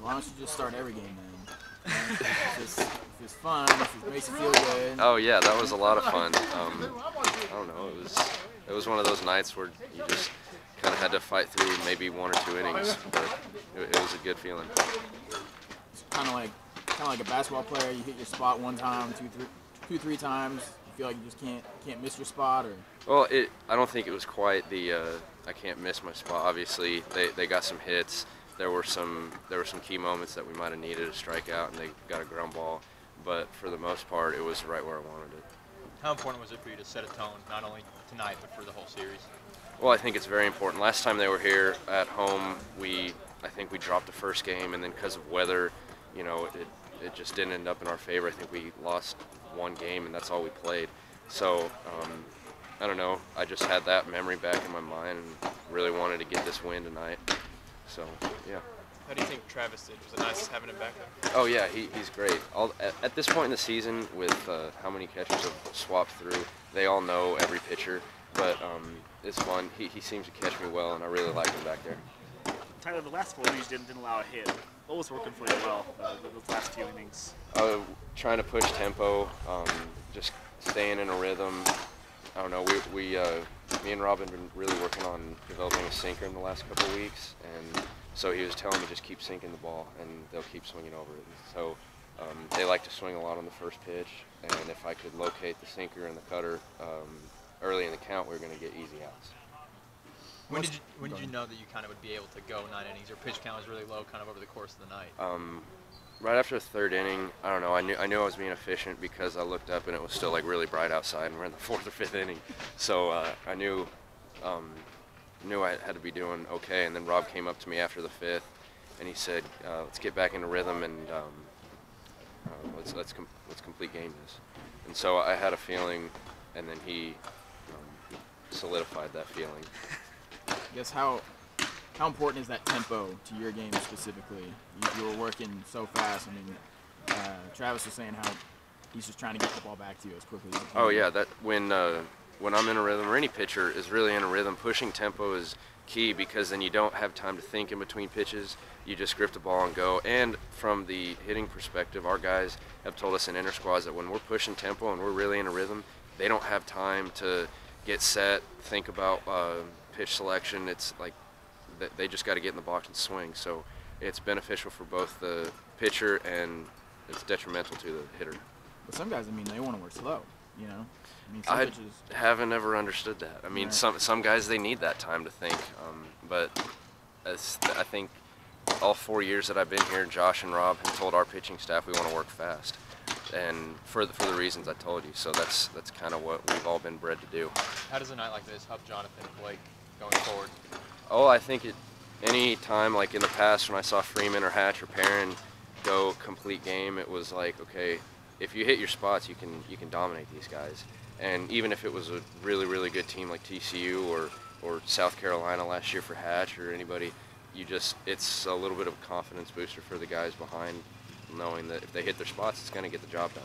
Why don't you just start every game then? It's just, it's fun. It makes you feel good. Oh yeah, that was a lot of fun. Um, I don't know. It was it was one of those nights where you just kind of had to fight through maybe one or two innings, but it, it was a good feeling. It's kind of like kind of like a basketball player. You hit your spot one time, two, three, two, three times. You feel like you just can't can't miss your spot, or Well, it I don't think it was quite the uh, I can't miss my spot. Obviously, they, they got some hits. There were some there were some key moments that we might have needed a strikeout, and they got a ground ball. But for the most part, it was right where I wanted it. How important was it for you to set a tone, not only tonight but for the whole series? Well, I think it's very important. Last time they were here at home, we I think we dropped the first game, and then because of weather, you know, it, it just didn't end up in our favor. I think we lost one game, and that's all we played. So um, I don't know. I just had that memory back in my mind, and really wanted to get this win tonight. So yeah. How do you think Travis did? Was it nice having him back there? Oh yeah, he, he's great. All, at, at this point in the season, with uh, how many catchers have swapped through, they all know every pitcher. But um, it's fun. He, he seems to catch me well, and I really like him back there. Tyler, the last four innings didn't, didn't allow a hit. What was working for you well uh, those last few innings? Uh, trying to push tempo, um, just staying in a rhythm. I don't know. We, we uh, me and Rob have been really working on developing a sinker in the last couple of weeks, and so he was telling me just keep sinking the ball, and they'll keep swinging over it. So um, they like to swing a lot on the first pitch, and if I could locate the sinker and the cutter um, early in the count, we are going to get easy outs. When did you when did you know that you kind of would be able to go nine innings? Your pitch count was really low, kind of over the course of the night. Um, right after the third inning, I don't know. I knew I knew I was being efficient because I looked up and it was still like really bright outside, and we're in the fourth or fifth inning. So uh, I knew um, knew I had to be doing okay. And then Rob came up to me after the fifth, and he said, uh, "Let's get back into rhythm and um, uh, let's let's com- let's complete game this." And so I had a feeling, and then he um, solidified that feeling. I guess how how important is that tempo to your game specifically? You, you were working so fast. I mean, uh, Travis was saying how he's just trying to get the ball back to you as quickly as. Oh yeah, that when uh, when I'm in a rhythm, or any pitcher is really in a rhythm, pushing tempo is key because then you don't have time to think in between pitches. You just grip the ball and go. And from the hitting perspective, our guys have told us in inter squads that when we're pushing tempo and we're really in a rhythm, they don't have time to get set, think about uh, pitch selection. It's like they just got to get in the box and swing. So it's beneficial for both the pitcher and it's detrimental to the hitter. But some guys, I mean, they want to work slow. You know, I mean, some I pitches. haven't ever understood that. I mean, Right. some some guys they need that time to think, um, but as I think all four years that I've been here, Josh and Rob have told our pitching staff we want to work fast, and for the, for the reasons I told you. So that's that's kind of what we've all been bred to do. How does a night like this help Jonathan and Blake going forward? Oh, I think it. Any time like in the past when I saw Freeman or Hatch or Perrin go complete game, it was like okay, if you hit your spots, you can you can dominate these guys. And even if it was a really really good team like TCU or or South Carolina last year for Hatch or anybody, you just it's a little bit of a confidence booster for the guys behind, knowing that if they hit their spots, it's going to get the job done.